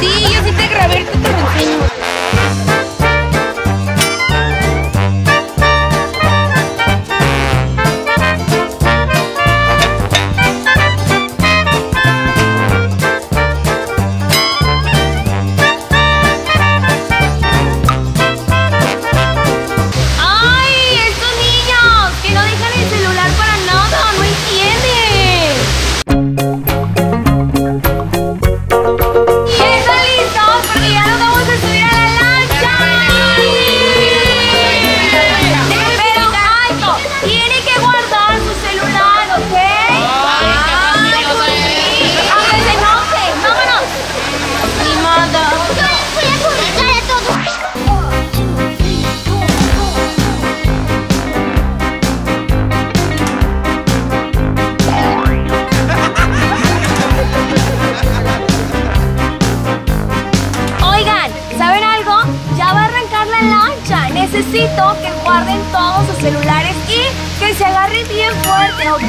Sí, yo sí te grabé, te lo enseño. Y que se agarren bien fuerte, ¿ok?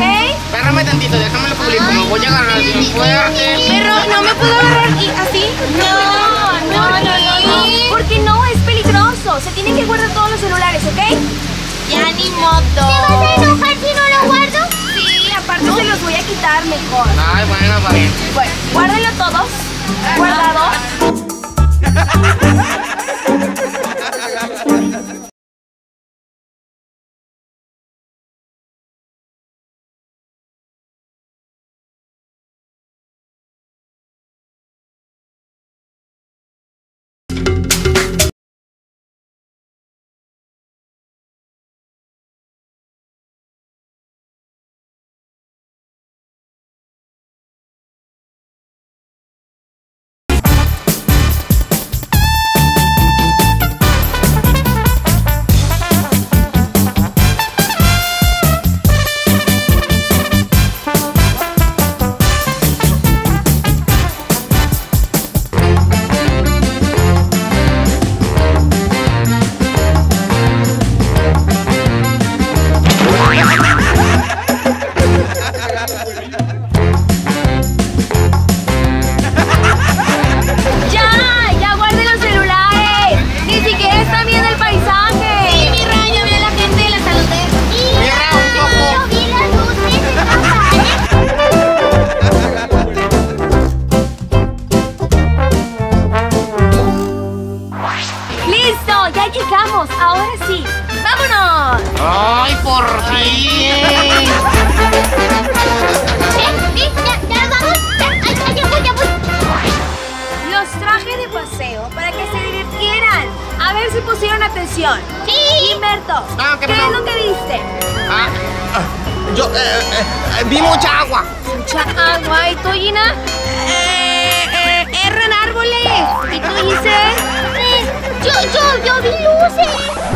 Espérame tantito, déjame lo publico. Me voy a agarrar bien fuerte. Pero no me puedo agarrar y así. No, no, no, no, no. Porque no es peligroso. Se tienen que guardar todos los celulares, ¿ok? Ya ni modo. ¿Te vas a enojar si no lo guardo? Sí, aparte se los voy a quitar mejor. Ay, bueno, va bien. Bueno, guárdenlo todos. Guardado. Por fin. ¿Eh? ¿Eh? ¿Ya, ya nos vamos? Ya, ay, ay, ya voy, ya voy. Los traje de paseo para que se divirtieran. A ver si pusieron atención. Sí. Humberto, Ah, ¿qué ¿qué es lo que viste? Ah, ah, yo eh, eh, eh, vi mucha agua. Mucha agua. ¿Y tú, Gina? Eh, eh, erran árboles. ¿Y tú, Giselle? Yo, yo, yo vi luces.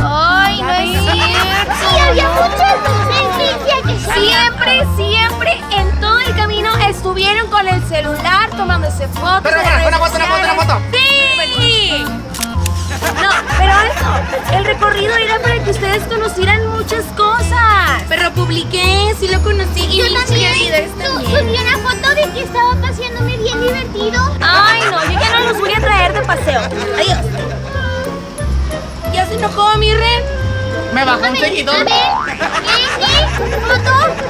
Ay, no es cierto. Sí, había muchas luces. Sí. Siempre, siempre en todo el camino estuvieron con el celular tomándose fotos. Pero, redes una foto, una foto, una foto. ¡Sí! No, pero eso, el recorrido era para que ustedes conocieran muchas cosas. Pero publiqué, sí lo conocí y Yo mis también. también. Subí una foto de que estaba paseándome bien divertido. Ay, no, yo ya no los voy a traer de paseo. Adiós. ¿Ya se enojó mi red? Me bajó un seguidor. A ver. ¿Eh? ¿Eh? ¿Foto?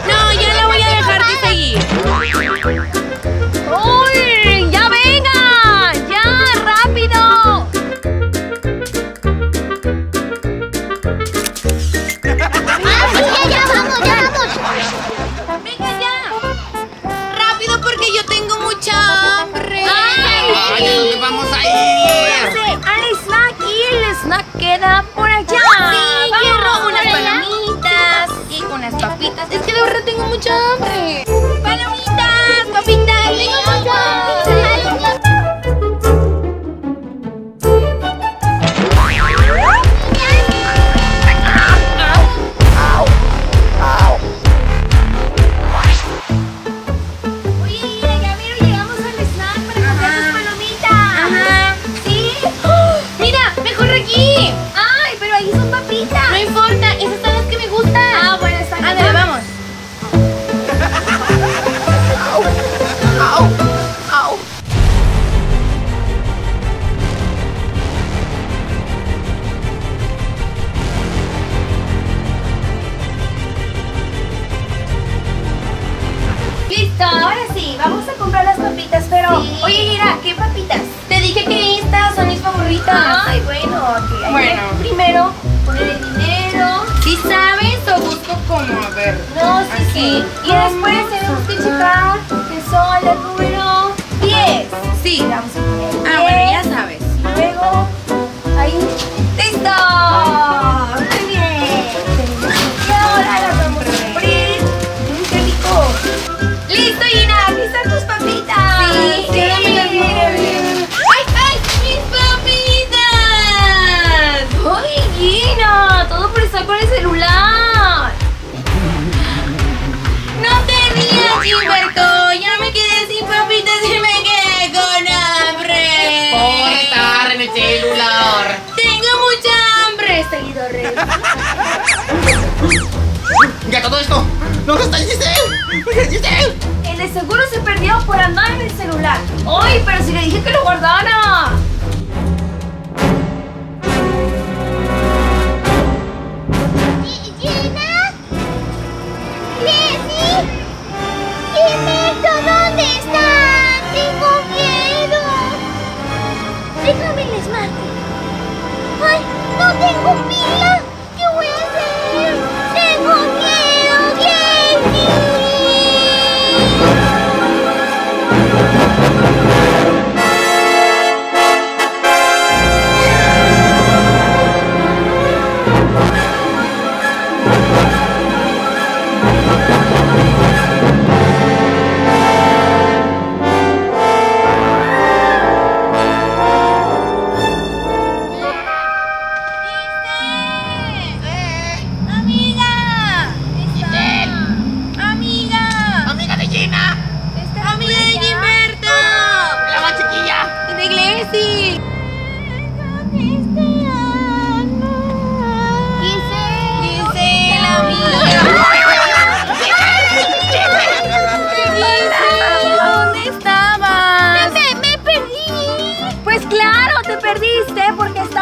Oye, Ira, ¿qué papitas? Te dije que estas son mis favoritas. Ay, bueno, ok. ahí Bueno. Primero, poner el dinero. ¿Sí sabes o busco como? A ver. No, sí, sí. Y después tenemos que checar que son el número 10. Sí. Vamos a Ya todo esto. ¿Dónde está Giselle? Giselle. El de seguro se perdió por andar en el celular. ¡Ay, pero si le dije que lo guardara!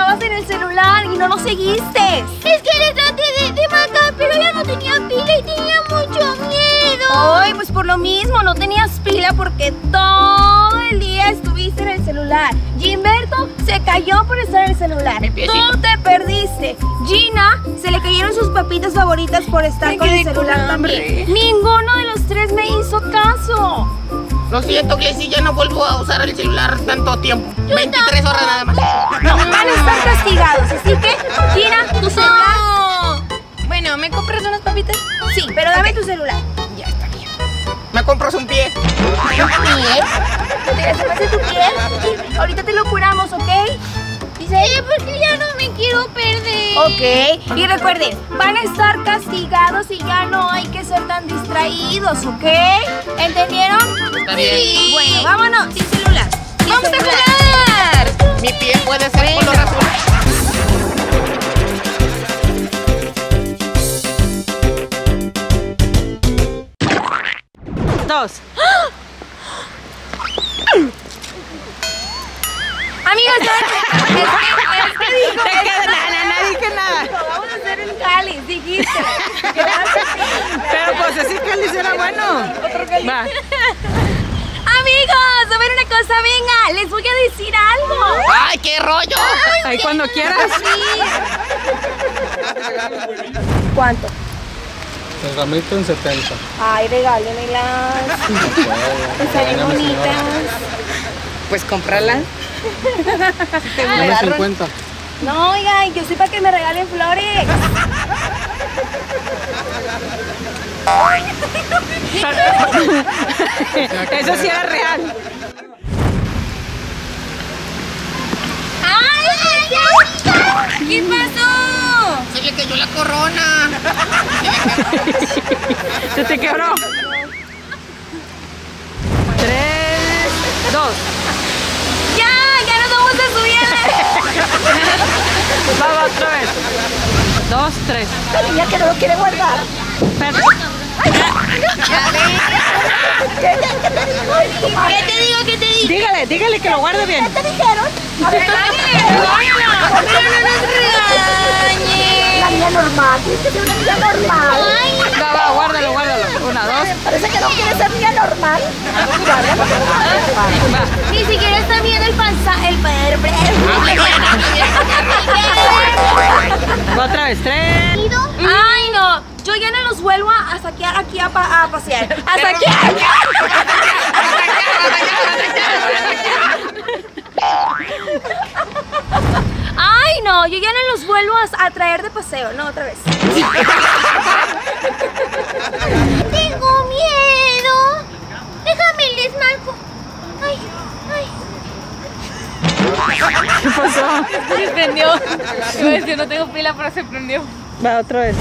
Estabas en el celular y no lo seguiste. Es que le traté de, de marcar, pero ya no tenía pila y tenía mucho miedo. Ay, pues por lo mismo, no tenías pila porque todo el día estuviste en el celular. Gilberto se cayó por estar en el celular. Tú te perdiste. Gina se le cayeron sus papitas favoritas por estar Me con el con celular también. Ninguno de los tres me hizo caso. Lo siento, Glessy, ya no vuelvo a usar el celular tanto tiempo. 23 horas nada más. No, van a estar castigados. Así que, Gina, tu celular. No. Bueno, ¿me compras unas papitas? Sí, pero dame tu celular. Ya está bien. ¿Me compras un pie? ¿Te lastimaste tu piel? Sí, Ahorita te lo curamos, me quiero perder. Ok, y recuerden, van a estar castigados y ya no hay que ser tan distraídos, ¿ok? ¿Entendieron? Está bien. Sí. Bueno, vámonos. Sin celular. Sin ¡Vamos celular. a jugar! Mi pie puede ser color azul. Dos. Amigos, es que, es que dijo. Te queda nada, no dije nada. Vamos a hacer el cáliz, dijiste. Pero pues decir que él hiciera bueno. Va. Amigos, a ver una cosa, venga, les voy a decir algo. ¡Ay, qué rollo! Ahí cuando quieras. ¿Cuánto? El ramito en 70. Ay, regálemelas. Están bien bonitas. Pues cómprala. Dame 50. No, oigan, yo soy para que me regalen flores. Eso sí era real. ¡Ay! ¿Qué pasó? Se le cayó la corona. Se te quebró. Tres, dos. ¡Ya! ¡Ya nos vamos a subir a la... Va, va, otra vez. Dos, tres. La niña que no lo quiere guardar. Espérate. ¿Qué te digo? ¿Qué te digo? Dígale, dígale que lo guarde bien. ¿Te dijeron? La niña normal. Tienes que ser una niña normal. Va, va, guárdalo, guárdalo. Una, dos. Parece que no quiere ser niña normal. Guárdalo. Va. Ni siquiera está bien el. Va otra vez. Tres. ¡Ay, no! Yo ya no los vuelvo a a saquear aquí a, pa- a pasear. ¡A saquear! ¡Ay, no! Yo ya no los vuelvo a, a traer de paseo. No, otra vez. Tengo miedo. Déjame les marco. Ay, ay. ¿Qué pasó? Se prendió. No tengo pila, pero se prendió. Va otra vez.